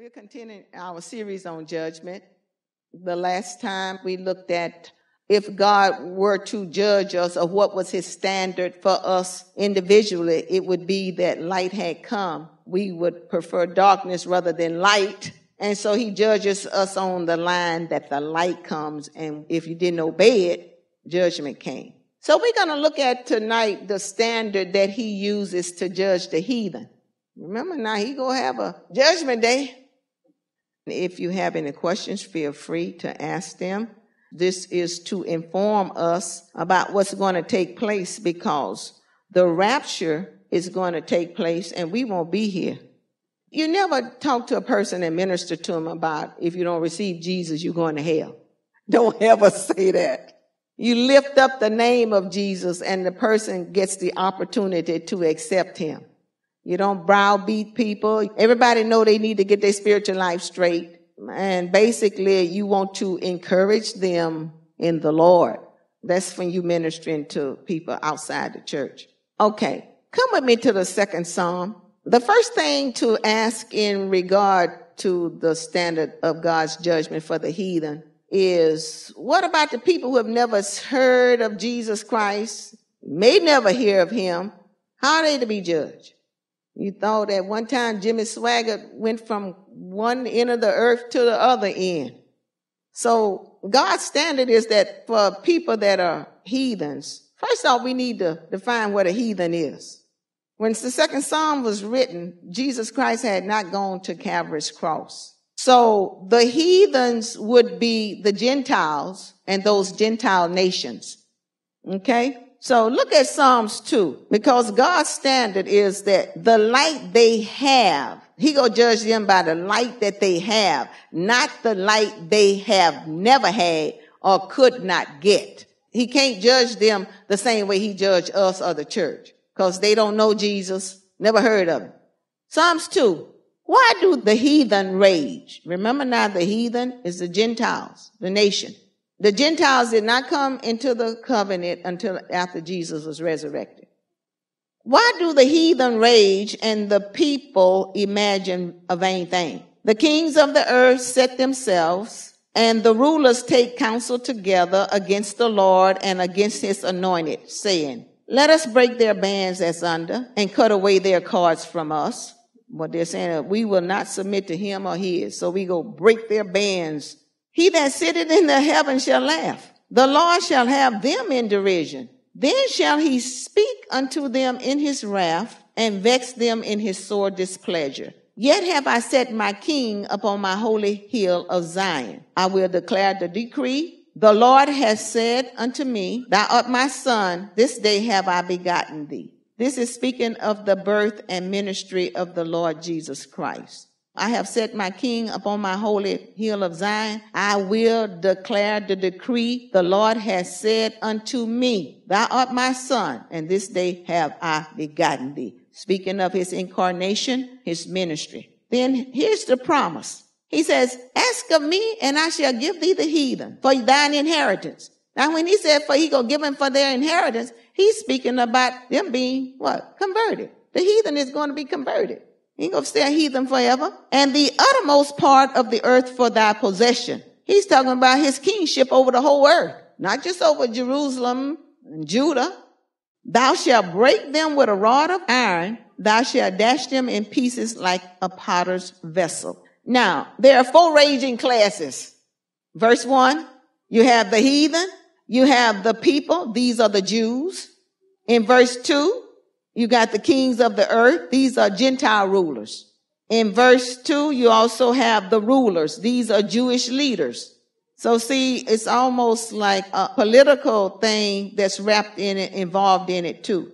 We're continuing our series on judgment. The last time we looked at if God were to judge us or what was his standard for us individually, it would be that light had come. We would prefer darkness rather than light. And so he judges us on the line that the light comes. And if you didn't obey it, judgment came. So we're going to look at tonight the standard that he uses to judge the heathen. Remember now, he to have a judgment day. If you have any questions, feel free to ask them. This is to inform us about what's going to take place because the rapture is going to take place and we won't be here. You never talk to a person and minister to them about if you don't receive Jesus, you're going to hell. Don't ever say that. You lift up the name of Jesus and the person gets the opportunity to accept him. You don't browbeat people. Everybody know they need to get their spiritual life straight. And basically, you want to encourage them in the Lord. That's when you ministering to people outside the church. Okay. Come with me to the second Psalm. The first thing to ask in regard to the standard of God's judgment for the heathen is what about the people who have never heard of Jesus Christ, may never hear of him? How are they to be judged? You thought at one time Jimmy Swaggart went from one end of the earth to the other end. So God's standard is that for people that are heathens, first off, we need to define what a heathen is. When the second psalm was written, Jesus Christ had not gone to Calvary's cross. So the heathens would be the Gentiles and those Gentile nations. Okay? So look at Psalms 2, because God's standard is that the light they have, he gonna judge them by the light that they have, not the light they have never had or could not get. He can't judge them the same way he judged us or the church, because they don't know Jesus, never heard of him. Psalms 2. Why do the heathen rage? Remember now the heathen is the Gentiles, the nation. The Gentiles did not come into the covenant until after Jesus was resurrected. Why do the heathen rage and the people imagine a vain thing? The kings of the earth set themselves and the rulers take counsel together against the Lord and against his anointed, saying, let us break their bands as under and cut away their cords from us. What they're saying, we will not submit to him or his. So we go break their bands he that sitteth in the heaven shall laugh. The Lord shall have them in derision. Then shall he speak unto them in his wrath and vex them in his sore displeasure. Yet have I set my king upon my holy hill of Zion. I will declare the decree. The Lord has said unto me, Thou art my son. This day have I begotten thee. This is speaking of the birth and ministry of the Lord Jesus Christ. I have set my king upon my holy hill of Zion. I will declare the decree the Lord has said unto me, Thou art my son, and this day have I begotten thee. Speaking of his incarnation, his ministry. Then here's the promise. He says, Ask of me, and I shall give thee the heathen for thine inheritance. Now, when he said, For he gonna give them for their inheritance, he's speaking about them being what? Converted. The heathen is going to be converted. He ain't gonna stay a heathen forever. And the uttermost part of the earth for thy possession. He's talking about his kingship over the whole earth, not just over Jerusalem and Judah. Thou shalt break them with a rod of iron. Thou shalt dash them in pieces like a potter's vessel. Now, there are four raging classes. Verse one, you have the heathen, you have the people, these are the Jews. In verse two, you got the kings of the earth. These are Gentile rulers. In verse two, you also have the rulers. These are Jewish leaders. So see, it's almost like a political thing that's wrapped in it, involved in it too.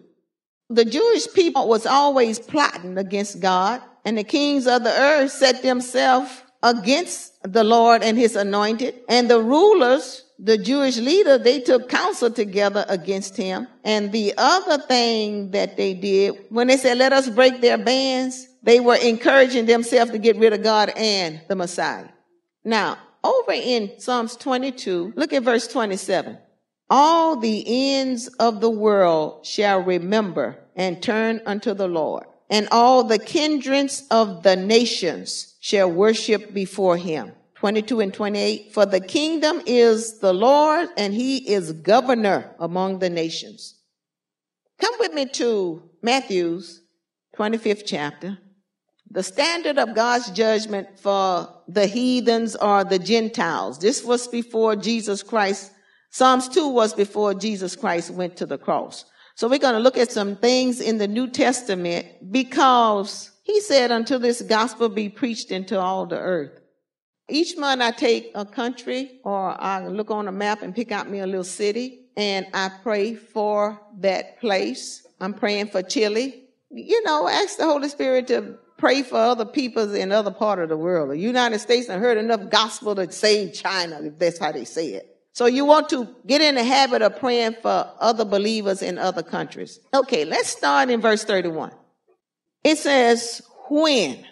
The Jewish people was always plotting against God and the kings of the earth set themselves against the Lord and his anointed and the rulers the Jewish leader, they took counsel together against him. And the other thing that they did, when they said, let us break their bands, they were encouraging themselves to get rid of God and the Messiah. Now, over in Psalms 22, look at verse 27. All the ends of the world shall remember and turn unto the Lord. and all the kindreds of the nations shall worship before him. 22 and 28. For the kingdom is the Lord and he is governor among the nations. Come with me to Matthew's 25th chapter. The standard of God's judgment for the heathens or the Gentiles. This was before Jesus Christ. Psalms 2 was before Jesus Christ went to the cross. So we're going to look at some things in the New Testament because he said, until this gospel be preached into all the earth. Each month I take a country or I look on a map and pick out me a little city and I pray for that place. I'm praying for Chile. You know, ask the Holy Spirit to pray for other peoples in other part of the world. The United States have heard enough gospel to save China, if that's how they say it. So you want to get in the habit of praying for other believers in other countries. Okay, let's start in verse 31. It says, when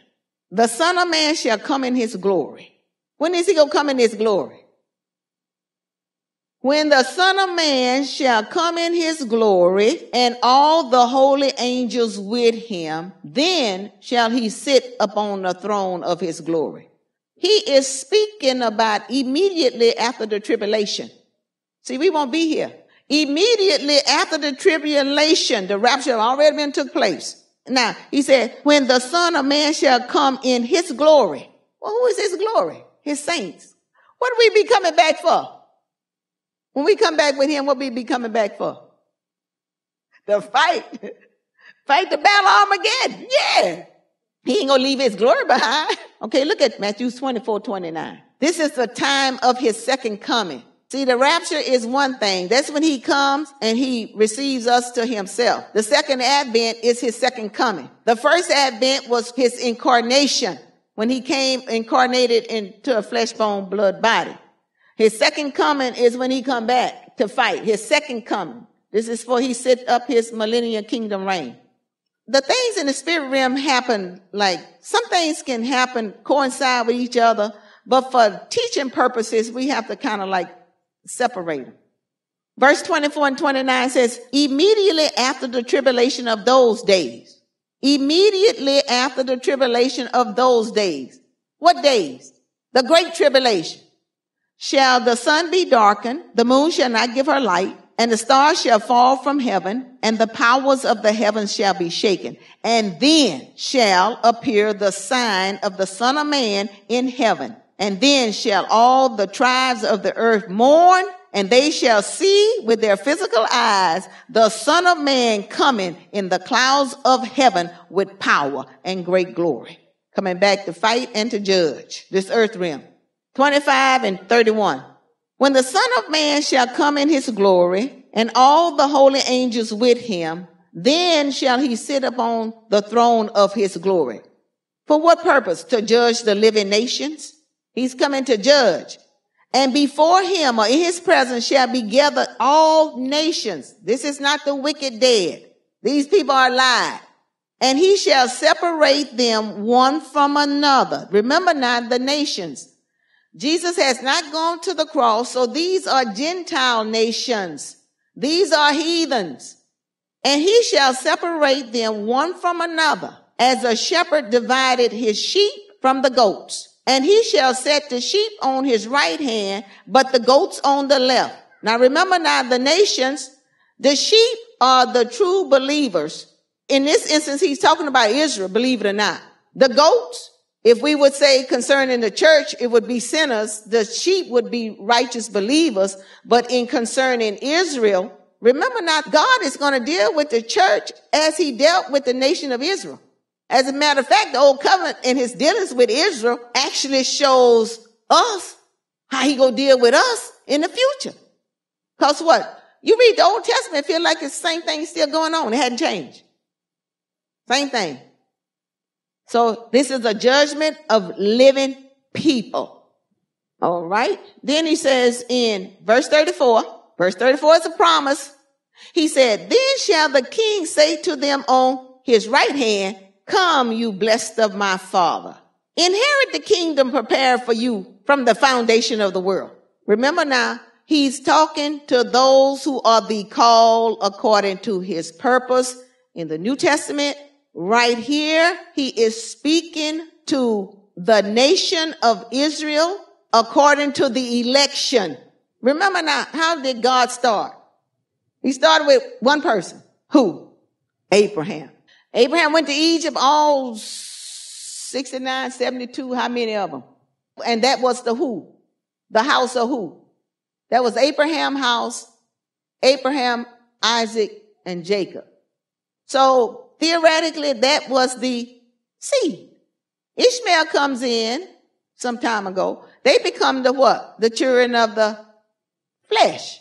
the son of man shall come in his glory when is he going to come in his glory? When the son of man shall come in his glory and all the holy angels with him, then shall he sit upon the throne of his glory. He is speaking about immediately after the tribulation. See, we won't be here. Immediately after the tribulation, the rapture already been took place. Now, he said, when the son of man shall come in his glory. Well, who is his glory? His saints. What we be coming back for? When we come back with him, what we be coming back for? The fight. fight the battle Armageddon. Yeah. He ain't gonna leave his glory behind. Okay, look at Matthew 24, 29. This is the time of his second coming. See, the rapture is one thing. That's when he comes and he receives us to himself. The second advent is his second coming. The first advent was his incarnation when he came incarnated into a flesh, bone, blood body. His second coming is when he come back to fight. His second coming. This is for he set up his millennial kingdom reign. The things in the spirit realm happen like some things can happen coincide with each other, but for teaching purposes, we have to kind of like separate them. Verse 24 and 29 says, immediately after the tribulation of those days, immediately after the tribulation of those days. What days? The great tribulation. Shall the sun be darkened, the moon shall not give her light, and the stars shall fall from heaven, and the powers of the heavens shall be shaken. And then shall appear the sign of the Son of Man in heaven. And then shall all the tribes of the earth mourn, and they shall see with their physical eyes the Son of Man coming in the clouds of heaven with power and great glory. Coming back to fight and to judge this earth realm. 25 and 31. When the Son of Man shall come in his glory and all the holy angels with him, then shall he sit upon the throne of his glory. For what purpose? To judge the living nations? He's coming to judge. And before him or in his presence shall be gathered all nations. This is not the wicked dead. These people are alive. And he shall separate them one from another. Remember now the nations. Jesus has not gone to the cross. So these are Gentile nations. These are heathens. And he shall separate them one from another as a shepherd divided his sheep from the goats. And he shall set the sheep on his right hand, but the goats on the left. Now remember now the nations, the sheep are the true believers. In this instance, he's talking about Israel, believe it or not. The goats, if we would say concerning the church, it would be sinners. The sheep would be righteous believers. But in concerning Israel, remember now, God is going to deal with the church as he dealt with the nation of Israel. As a matter of fact, the old covenant in his dealings with Israel actually shows us how he gonna deal with us in the future. Cause what? You read the Old Testament, feel like it's the same thing still going on. It hadn't changed. Same thing. So this is a judgment of living people. All right. Then he says in verse 34, verse 34 is a promise. He said, then shall the king say to them on his right hand, Come, you blessed of my father. Inherit the kingdom prepared for you from the foundation of the world. Remember now, he's talking to those who are the called according to his purpose in the New Testament Right here, he is speaking to the nation of Israel according to the election. Remember now, how did God start? He started with one person. Who? Abraham. Abraham went to Egypt all 69, 72, how many of them? And that was the who? The house of who? That was Abraham house, Abraham, Isaac, and Jacob. So theoretically, that was the seed. Ishmael comes in some time ago. They become the what? The children of the flesh.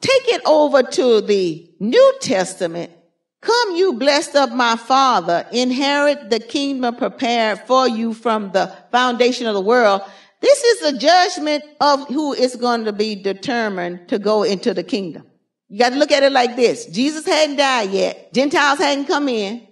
Take it over to the New Testament. Come, you blessed of my father, inherit the kingdom prepared for you from the foundation of the world. This is the judgment of who is going to be determined to go into the kingdom. You got to look at it like this. Jesus hadn't died yet. Gentiles hadn't come in.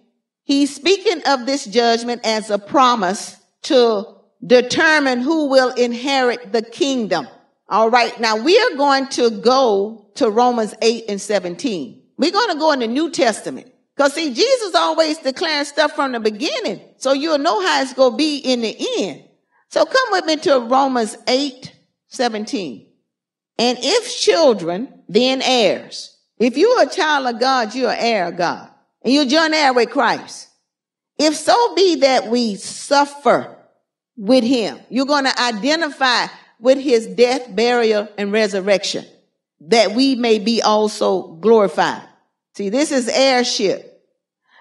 He's speaking of this judgment as a promise to determine who will inherit the kingdom. All right. Now we are going to go to Romans 8 and 17. We're going to go in the New Testament. Cause see, Jesus always declaring stuff from the beginning. So you'll know how it's going to be in the end. So come with me to Romans 8, 17. And if children, then heirs. If you're a child of God, you're heir of God. And you're heir with Christ. If so be that we suffer with him, you're going to identify with his death, burial, and resurrection, that we may be also glorified. See, this is heirship.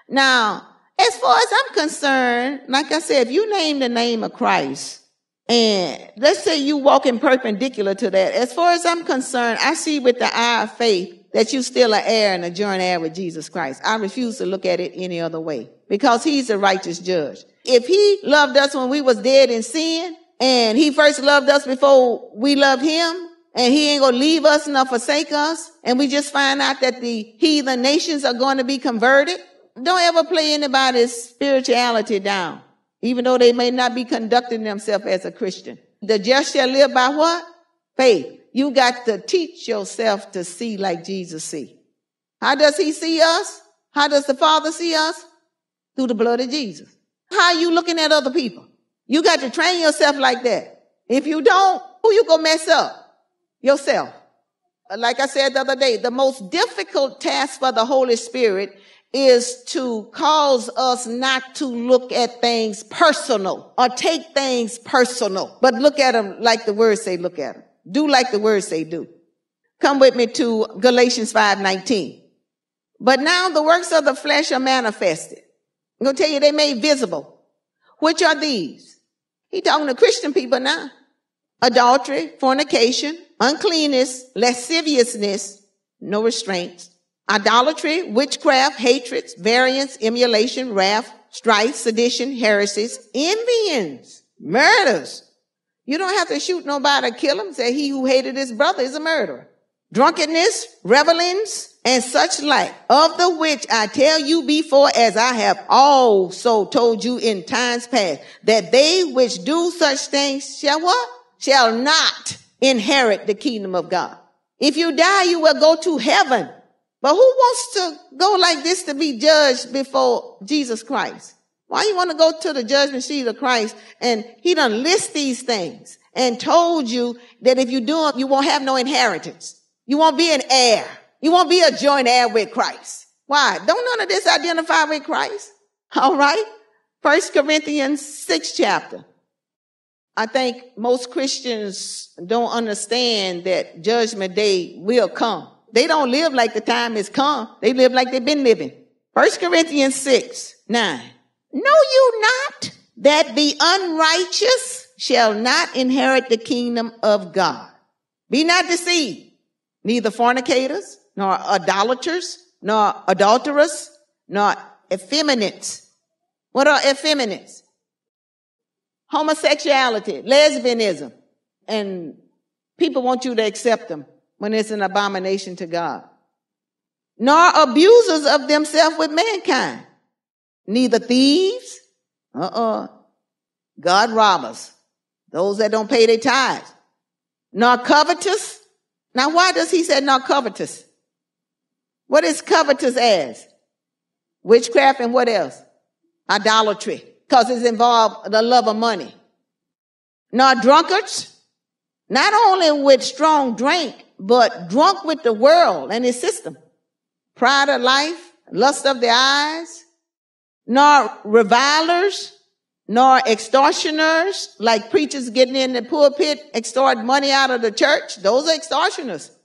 Now, as far as I'm concerned, like I said, if you name the name of Christ, and let's say you walk in perpendicular to that, as far as I'm concerned, I see with the eye of faith that you still are heir and a joint heir with Jesus Christ. I refuse to look at it any other way because he's a righteous judge. If he loved us when we was dead in sin and he first loved us before we loved him and he ain't gonna leave us nor forsake us and we just find out that the heathen nations are going to be converted, don't ever play anybody's spirituality down, even though they may not be conducting themselves as a Christian. The just shall live by what? Faith. You got to teach yourself to see like Jesus see. How does he see us? How does the Father see us? Through the blood of Jesus. How are you looking at other people? You got to train yourself like that. If you don't, who you gonna mess up? Yourself. Like I said the other day, the most difficult task for the Holy Spirit is to cause us not to look at things personal or take things personal, but look at them like the words say look at them. Do like the words say do. Come with me to Galatians 5:19. But now the works of the flesh are manifested. I'm going to tell you they made visible. Which are these? He talking to Christian people now. Adultery, fornication, uncleanness, lasciviousness, no restraints, idolatry, witchcraft, hatreds, variance, emulation, wrath, strife, sedition, heresies, envyings, murders. You don't have to shoot nobody, kill him. Say he who hated his brother is a murderer. Drunkenness, revelings, and such like, of the which I tell you before, as I have also told you in times past, that they which do such things shall what? Shall not inherit the kingdom of God. If you die, you will go to heaven. But who wants to go like this to be judged before Jesus Christ? Why you want to go to the judgment seat of Christ and he done list these things and told you that if you do them, you won't have no inheritance. You won't be an heir. You won't be a joint heir with Christ. Why? Don't none of this identify with Christ. All right. First Corinthians 6 chapter. I think most Christians don't understand that judgment day will come. They don't live like the time has come. They live like they've been living. First Corinthians 6, 9. Know you not that the unrighteous shall not inherit the kingdom of God? Be not deceived. Neither fornicators, nor idolaters, nor adulterers, nor effeminates. What are effeminates? Homosexuality, lesbianism. And people want you to accept them when it's an abomination to God. Nor abusers of themselves with mankind. Neither thieves, uh-uh, God robbers, those that don't pay their tithes. Nor covetous. Now why does he say nor covetous? What is covetous as? Witchcraft and what else? idolatry, because it's involved the love of money. Nor drunkards, not only with strong drink, but drunk with the world and its system. Pride of life, lust of the eyes, nor revilers, nor extortioners, like preachers getting in the pulpit, extort money out of the church. Those are extortioners.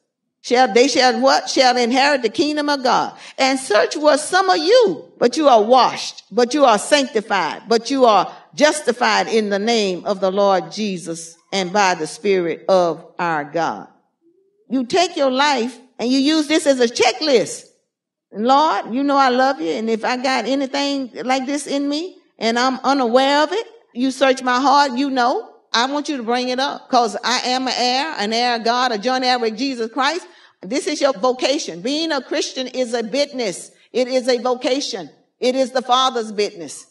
Shall, they shall what? Shall inherit the kingdom of God. And search was some of you, but you are washed, but you are sanctified, but you are justified in the name of the Lord Jesus and by the Spirit of our God. You take your life and you use this as a checklist. Lord, you know I love you. And if I got anything like this in me and I'm unaware of it, you search my heart, you know. I want you to bring it up because I am an heir, an heir of God, a joint heir with Jesus Christ. This is your vocation. Being a Christian is a business. It is a vocation. It is the Father's business.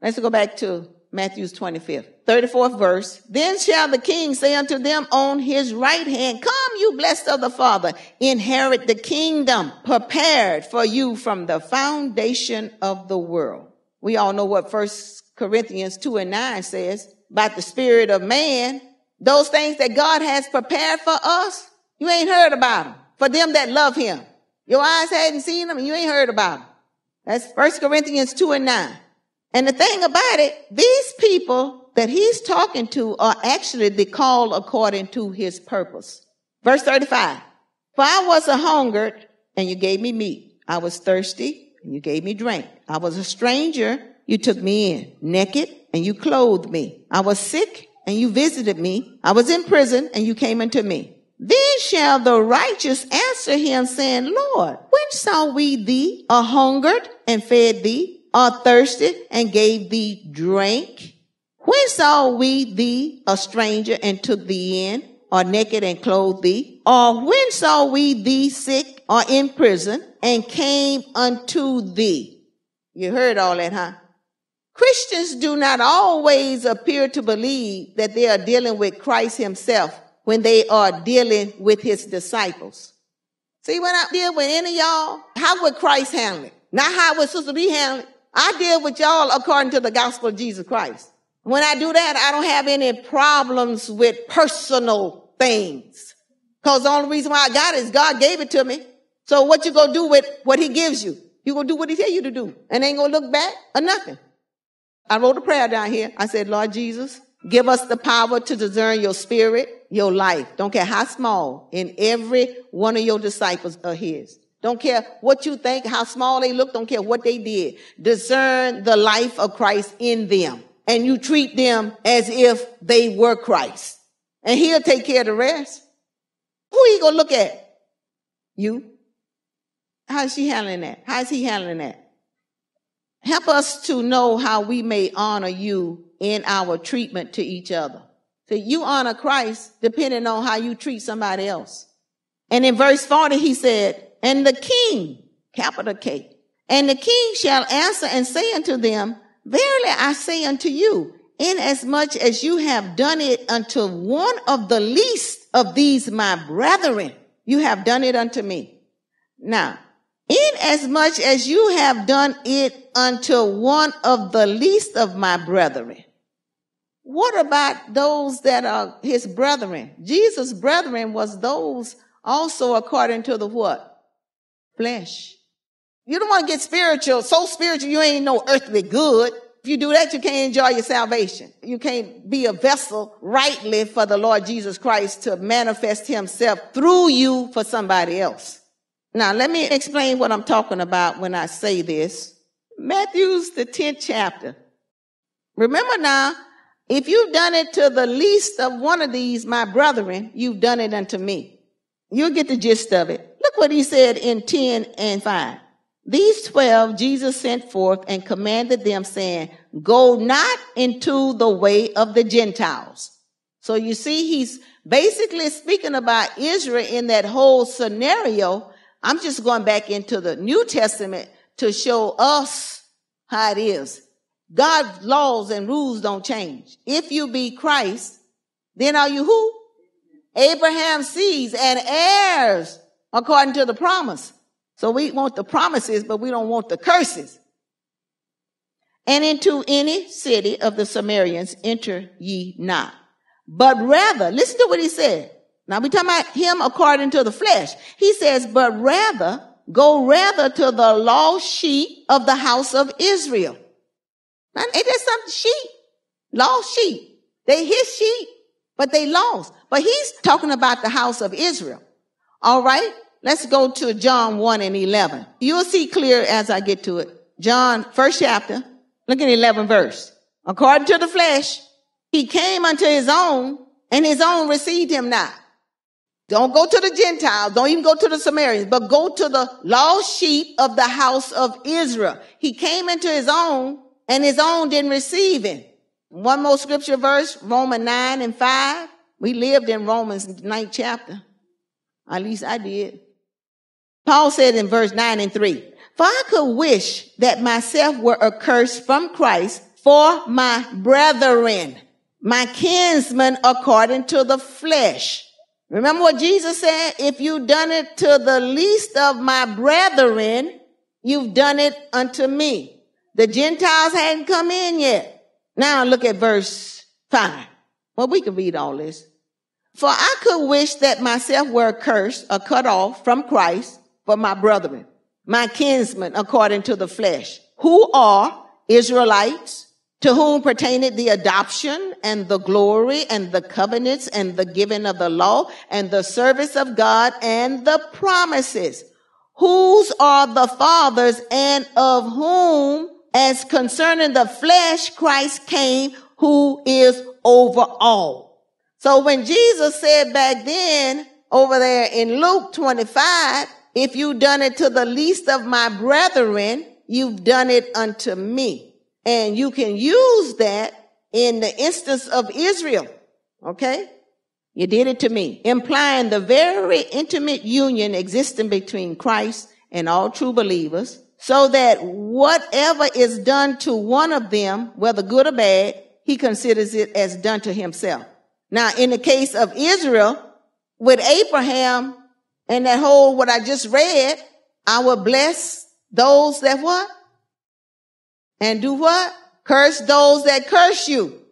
Let's go back to Matthew's 25th, 34th verse. Then shall the king say unto them on his right hand, come you blessed of the Father, inherit the kingdom prepared for you from the foundation of the world. We all know what first Corinthians 2 and 9 says about the spirit of man. Those things that God has prepared for us, you ain't heard about them. For them that love him. Your eyes hadn't seen them and you ain't heard about them. That's First Corinthians 2 and 9. And the thing about it, these people that he's talking to are actually the called according to his purpose. Verse 35. For I was a hungered and you gave me meat. I was thirsty and you gave me drink. I was a stranger. You took me in naked and you clothed me. I was sick and you visited me. I was in prison and you came unto me. Then shall the righteous answer him saying, Lord, when saw we thee a hungered and fed thee, or thirsty and gave thee drink? When saw we thee a stranger and took thee in, or naked and clothed thee? Or when saw we thee sick or in prison and came unto thee? You heard all that, huh? Christians do not always appear to believe that they are dealing with Christ himself when they are dealing with his disciples. See, when I deal with any of y'all, how would Christ handle it? Not how would Sister B handle it. I deal with y'all according to the gospel of Jesus Christ. When I do that, I don't have any problems with personal things. Cause the only reason why I got it is God gave it to me. So what you gonna do with what he gives you? You gonna do what he tell you to do and ain't gonna look back or nothing. I wrote a prayer down here. I said, Lord Jesus, give us the power to discern your spirit, your life. Don't care how small in every one of your disciples are his. Don't care what you think, how small they look. Don't care what they did. Discern the life of Christ in them and you treat them as if they were Christ and he'll take care of the rest. Who are you going to look at? You. How's she handling that? How's he handling that? Help us to know how we may honor you in our treatment to each other. So you honor Christ depending on how you treat somebody else. And in verse 40, he said, and the king, capital K, and the king shall answer and say unto them, verily I say unto you, inasmuch as you have done it unto one of the least of these my brethren, you have done it unto me. Now, inasmuch as you have done it unto one of the least of my brethren. What about those that are his brethren? Jesus' brethren was those also according to the what? Flesh. You don't want to get spiritual, so spiritual you ain't no earthly good. If you do that, you can't enjoy your salvation. You can't be a vessel rightly for the Lord Jesus Christ to manifest himself through you for somebody else. Now, let me explain what I'm talking about when I say this. Matthew's the 10th chapter. Remember now, if you've done it to the least of one of these, my brethren, you've done it unto me. You'll get the gist of it. Look what he said in 10 and 5. These 12 Jesus sent forth and commanded them saying, go not into the way of the Gentiles. So you see, he's basically speaking about Israel in that whole scenario I'm just going back into the New Testament to show us how it is. God's laws and rules don't change. If you be Christ, then are you who? Abraham's seeds and heirs according to the promise. So we want the promises, but we don't want the curses. and into any city of the Samaritans enter ye not. But rather, listen to what he said. Now we talking about him according to the flesh. He says, but rather, go rather to the lost sheep of the house of Israel. Now, ain't that some sheep? Lost sheep. They his sheep, but they lost. But he's talking about the house of Israel. All right. Let's go to John 1 and 11. You'll see clear as I get to it. John, first chapter, look at 11 verse. According to the flesh, he came unto his own and his own received him not. Don't go to the Gentiles. Don't even go to the Samaritans, but go to the lost sheep of the house of Israel. He came into his own and his own didn't receive him. One more scripture verse, Romans 9 and 5. We lived in Romans 9th chapter. At least I did. Paul said in verse 9 and 3, For I could wish that myself were accursed from Christ for my brethren, my kinsmen according to the flesh. Remember what Jesus said? If you've done it to the least of my brethren, you've done it unto me. The Gentiles hadn't come in yet. Now look at verse 5. Well, we can read all this. For I could wish that myself were cursed or cut off from Christ for my brethren, my kinsmen according to the flesh, who are Israelites, to whom pertained the adoption and the glory and the covenants and the giving of the law and the service of God and the promises, whose are the fathers and of whom as concerning the flesh Christ came who is over all. So when Jesus said back then over there in Luke 25, if you've done it to the least of my brethren, you've done it unto me. And you can use that in the instance of Israel. Okay? You did it to me, implying the very intimate union existing between Christ and all true believers, so that whatever is done to one of them, whether good or bad, he considers it as done to himself. Now, in the case of Israel, with Abraham, and that whole, what I just read, I will bless those that what? And do what? Curse those that curse you.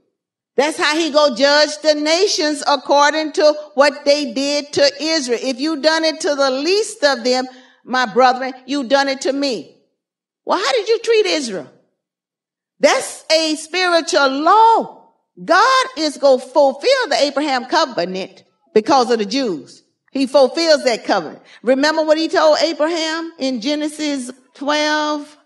That's how he go judge the nations according to what they did to Israel. If you done it to the least of them, my brethren, you done it to me. Well, how did you treat Israel? That's a spiritual law. God is going to fulfill the Abraham covenant because of the Jews. He fulfills that covenant. Remember what he told Abraham in Genesis 12?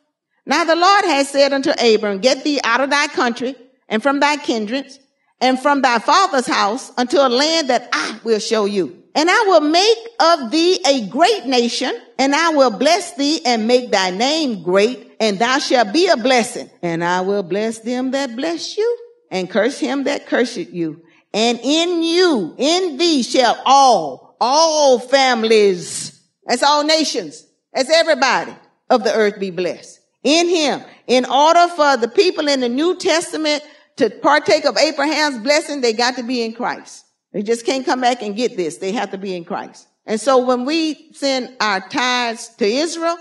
Now the Lord has said unto Abram, get thee out of thy country and from thy kindreds and from thy father's house unto a land that I will show you. And I will make of thee a great nation and I will bless thee and make thy name great and thou shalt be a blessing. And I will bless them that bless you and curse him that curseth you. And in you, in thee shall all all families, as all nations, as everybody of the earth be blessed. In him, in order for the people in the New Testament to partake of Abraham's blessing, they got to be in Christ. They just can't come back and get this. They have to be in Christ. And so when we send our tithes to Israel,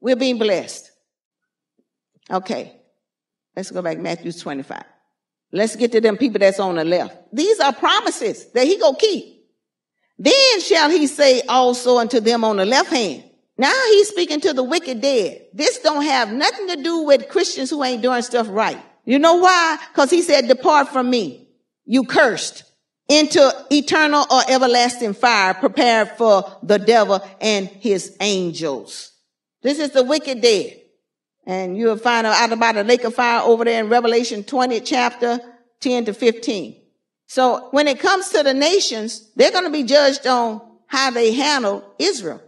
we're being blessed. Okay. Let's go back to Matthew 25. Let's get to them people that's on the left. These are promises that he go keep. Then shall he say also unto them on the left hand. Now he's speaking to the wicked dead. This don't have nothing to do with Christians who ain't doing stuff right. You know why? Cause he said, depart from me. You cursed into eternal or everlasting fire prepared for the devil and his angels. This is the wicked dead. And you'll find out about the lake of fire over there in Revelation 20 chapter 10 to 15. So when it comes to the nations, they're going to be judged on how they handle Israel.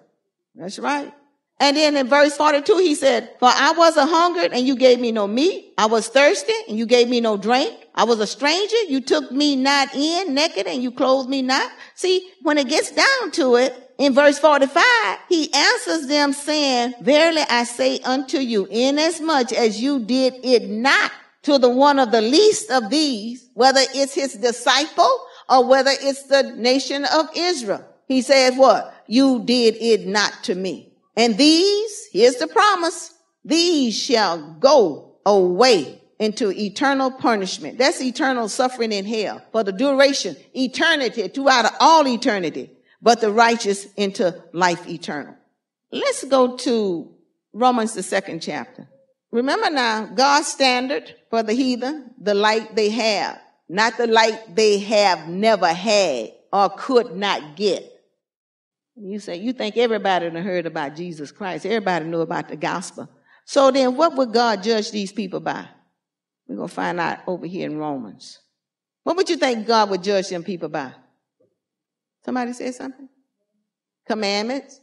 That's right. And then in verse 42, he said, for I was a hungered and you gave me no meat. I was thirsty and you gave me no drink. I was a stranger. You took me not in naked and you clothed me not. See, when it gets down to it, in verse 45, he answers them saying, verily I say unto you, inasmuch as you did it not to the one of the least of these, whether it's his disciple or whether it's the nation of Israel. He says what? You did it not to me. And these, here's the promise, these shall go away into eternal punishment. That's eternal suffering in hell for the duration, eternity, throughout all eternity, but the righteous into life eternal. Let's go to Romans, the second chapter. Remember now, God's standard for the heathen, the light they have, not the light they have never had or could not get. You say, you think everybody heard about Jesus Christ. Everybody knew about the gospel. So then what would God judge these people by? We're going to find out over here in Romans. What would you think God would judge them people by? Somebody say something? Commandments?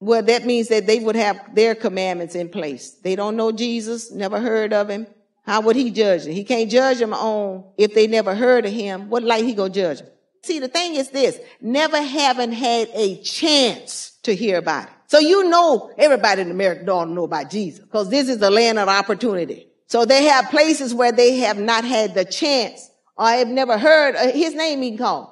Well, that means that they would have their commandments in place. They don't know Jesus, never heard of him. How would he judge them? He can't judge them on if they never heard of him. What light he gonna judge them? See, the thing is this, never having had a chance to hear about it. So you know everybody in America don't know about Jesus because this is the land of opportunity. So they have places where they have not had the chance or have never heard uh, his name being called.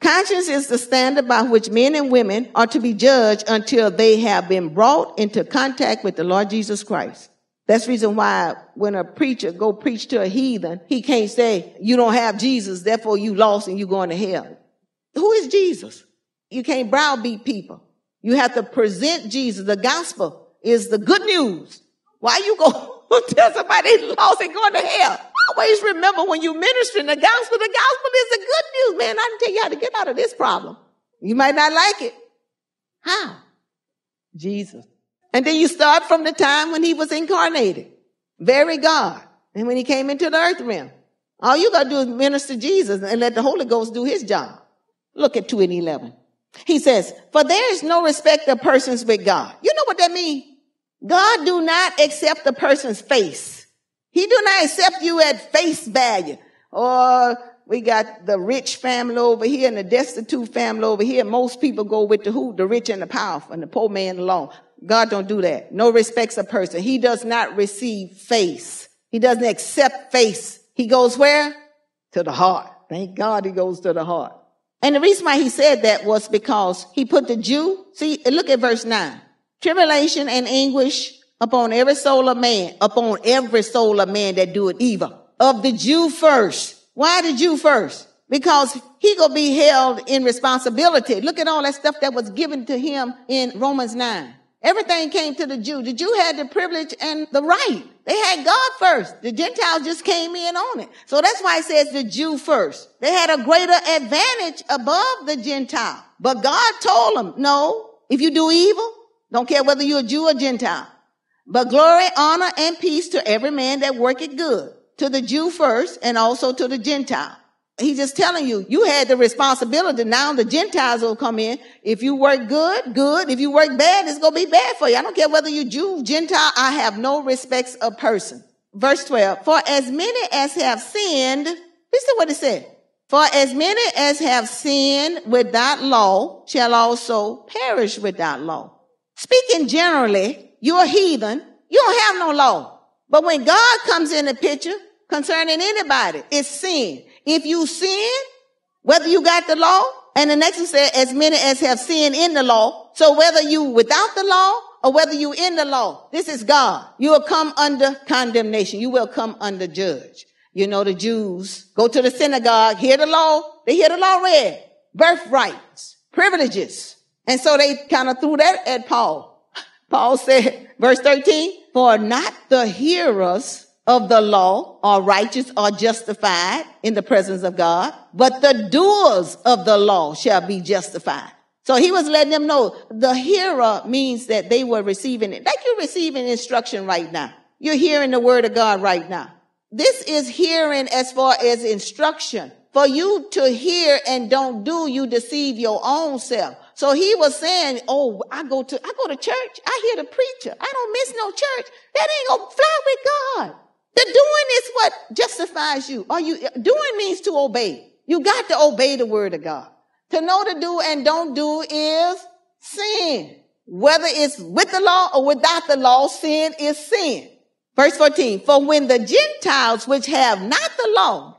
Conscience is the standard by which men and women are to be judged until they have been brought into contact with the Lord Jesus Christ. That's the reason why when a preacher go preach to a heathen, he can't say, you don't have Jesus, therefore you lost and you're going to hell. Who is Jesus? You can't browbeat people. You have to present Jesus. The gospel is the good news. Why you go tell somebody lost and going to hell? Always remember when you minister in the gospel, the gospel is the good news, man. I can tell you how to get out of this problem. You might not like it. How? Jesus. And then you start from the time when he was incarnated. Very God. And when he came into the earth realm. All you gotta do is minister Jesus and let the Holy Ghost do his job. Look at 2 and 11. He says, for there is no respect of persons with God. You know what that means? God do not accept a person's face. He do not accept you at face value. Or we got the rich family over here and the destitute family over here. Most people go with the who? The rich and the powerful and the poor man alone. God don't do that. No respects a person. He does not receive face. He doesn't accept face. He goes where? To the heart. Thank God he goes to the heart. And the reason why he said that was because he put the Jew, see, look at verse nine. Tribulation and anguish upon every soul of man, upon every soul of man that doeth evil. Of the Jew first. Why the Jew first? Because he gonna be held in responsibility. Look at all that stuff that was given to him in Romans 9. Everything came to the Jew. The Jew had the privilege and the right. They had God first. The Gentiles just came in on it. So that's why it says the Jew first. They had a greater advantage above the Gentile. But God told them, no, if you do evil, don't care whether you're a Jew or Gentile, but glory, honor, and peace to every man that worketh good, to the Jew first and also to the Gentile. He's just telling you, you had the responsibility. Now the Gentiles will come in. If you work good, good. If you work bad, it's going to be bad for you. I don't care whether you Jew, Gentile. I have no respects of person. Verse 12. For as many as have sinned, listen what it said. For as many as have sinned without law shall also perish without law. Speaking generally, you're a heathen. You don't have no law. But when God comes in the picture concerning anybody, it's sin. If you sin, whether you got the law, and the next one said, as many as have sinned in the law. So whether you without the law or whether you in the law, this is God. You will come under condemnation. You will come under judge. You know, the Jews go to the synagogue, hear the law. They hear the law read. Birthrights, privileges. And so they kind of threw that at Paul. Paul said, verse 13, for not the hearers of the law are righteous or justified in the presence of God, but the doers of the law shall be justified. So he was letting them know the hearer means that they were receiving it. Like you're receiving instruction right now. You're hearing the word of God right now. This is hearing as far as instruction. For you to hear and don't do, you deceive your own self. So he was saying, Oh, I go to, I go to church. I hear the preacher. I don't miss no church. That ain't gonna fly with God. The doing is what justifies you. Are you doing means to obey. You got to obey the word of God. To know to do and don't do is sin. Whether it's with the law or without the law, sin is sin. Verse 14, for when the Gentiles which have not the law,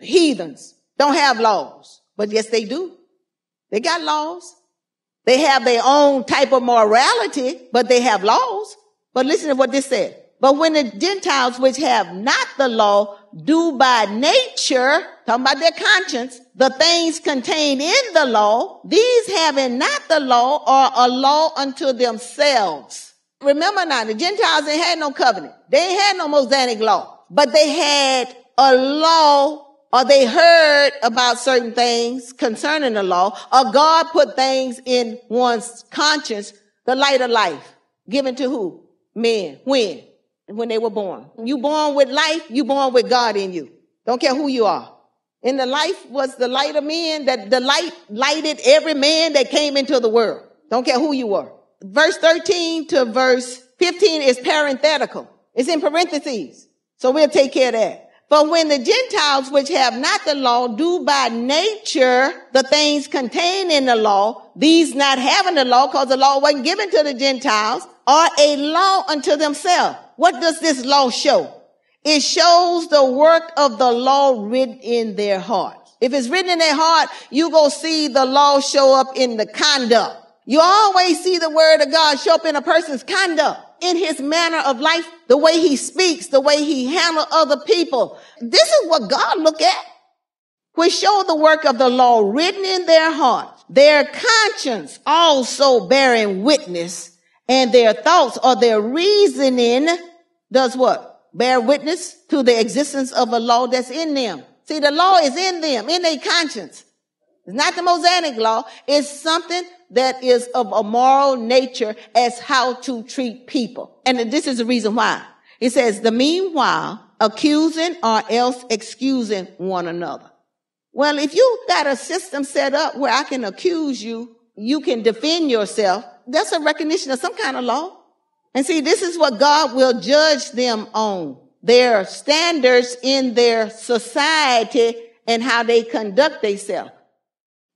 heathens, don't have laws, but yes, they do. They got laws. They have their own type of morality, but they have laws. But listen to what this said. But when the Gentiles which have not the law do by nature, talking about their conscience, the things contained in the law, these having not the law are a law unto themselves. Remember now, the Gentiles ain't had no covenant. They ain't had no Mosaic law, but they had a law or they heard about certain things concerning the law or God put things in one's conscience, the light of life given to who? Men. When? When they were born. You born with life, you born with God in you. Don't care who you are. And the life was the light of men that the light lighted every man that came into the world. Don't care who you were. Verse 13 to verse 15 is parenthetical. It's in parentheses. So we'll take care of that. But when the Gentiles which have not the law do by nature the things contained in the law, these not having the law because the law wasn't given to the Gentiles, are a law unto themselves. What does this law show? It shows the work of the law written in their hearts. If it's written in their heart, you go see the law show up in the conduct. You always see the word of God show up in a person's conduct, in his manner of life, the way he speaks, the way he handles other people. This is what God look at. Which show the work of the law written in their hearts, their conscience also bearing witness and their thoughts or their reasoning does what? Bear witness to the existence of a law that's in them. See, the law is in them, in their conscience. It's not the Mosaic law. It's something that is of a moral nature as how to treat people. And this is the reason why. It says, the meanwhile, accusing or else excusing one another. Well, if you got a system set up where I can accuse you, you can defend yourself, that's a recognition of some kind of law. And see, this is what God will judge them on. Their standards in their society and how they conduct themselves.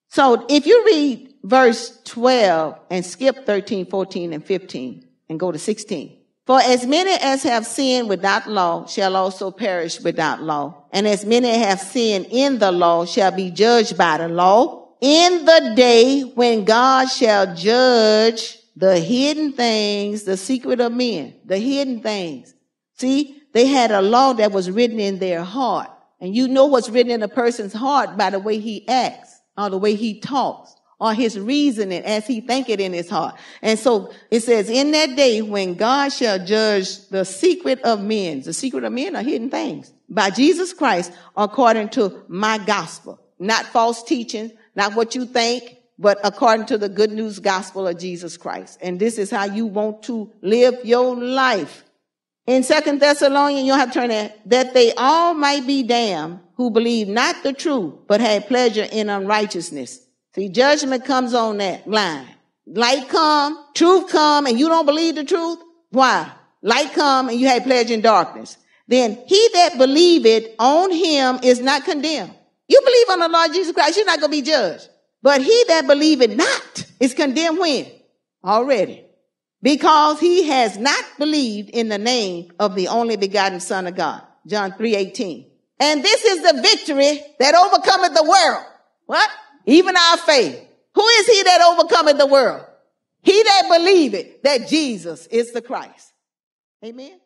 So if you read verse 12 and skip 13, 14, and 15 and go to 16. For as many as have sinned without law shall also perish without law. And as many have sinned in the law shall be judged by the law in the day when God shall judge the hidden things, the secret of men, the hidden things. See, they had a law that was written in their heart. And you know what's written in a person's heart by the way he acts or the way he talks or his reasoning as he think it in his heart. And so it says, in that day when God shall judge the secret of men, the secret of men are hidden things by Jesus Christ according to my gospel, not false teaching, not what you think, but according to the good news gospel of Jesus Christ. And this is how you want to live your life. In Second Thessalonians, you have to turn that, that they all might be damned who believe not the truth, but had pleasure in unrighteousness. See, judgment comes on that line. Light come, truth come, and you don't believe the truth. Why? Light come and you had pleasure in darkness. Then he that believeth on him is not condemned. You believe on the Lord Jesus Christ, you're not going to be judged. But he that believeth not is condemned when? Already. Because he has not believed in the name of the only begotten son of God. John 3, 18. And this is the victory that overcometh the world. What? Even our faith. Who is he that overcometh the world? He that believeth that Jesus is the Christ. Amen.